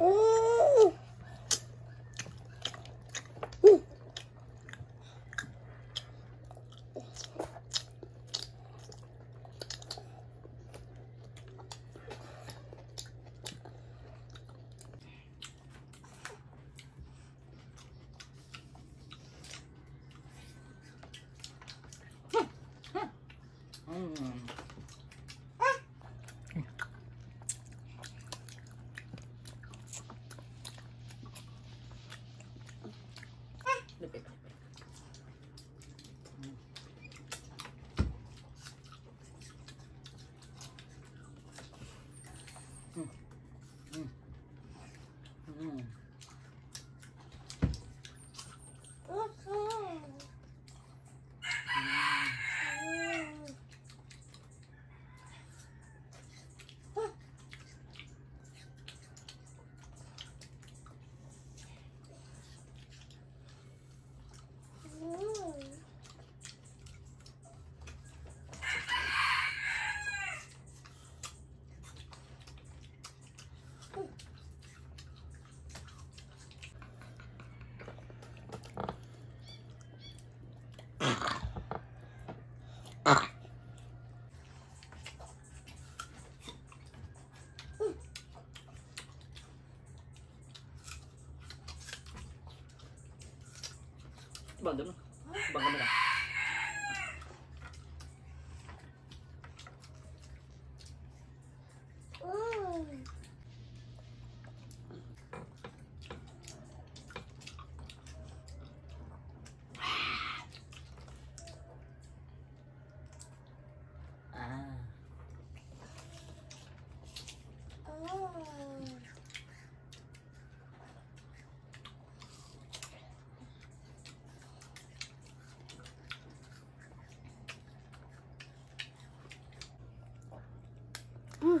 Ooh. Bakalım. Bakalım. うんうん。